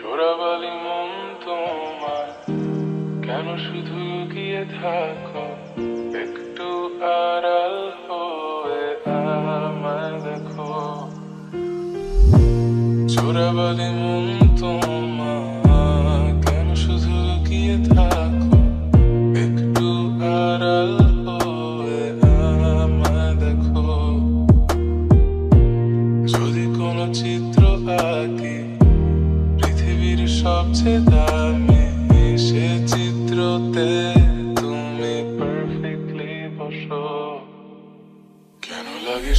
চোরাবালি মন তোমার, কেন শুধু গিয়ে থাকো? একটু আড়াল হয়ে আমায় দেখো। চোরাবালি মন তোমার সবচেয়ে দামি সে চিত্রতে তুমি পারফেক্টলি বসো। কেন লাগে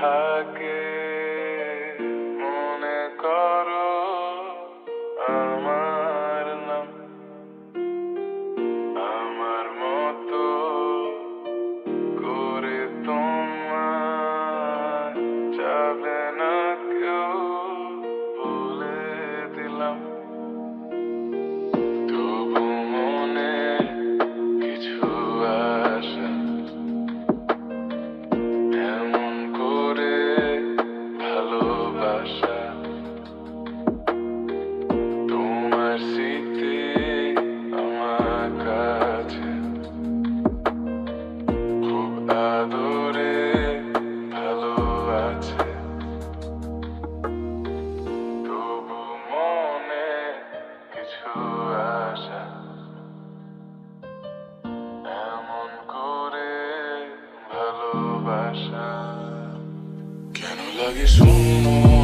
ফাঁকে মনে করো আমার নাম আমার মতো করে তোমার যাবে না। Che non la che sono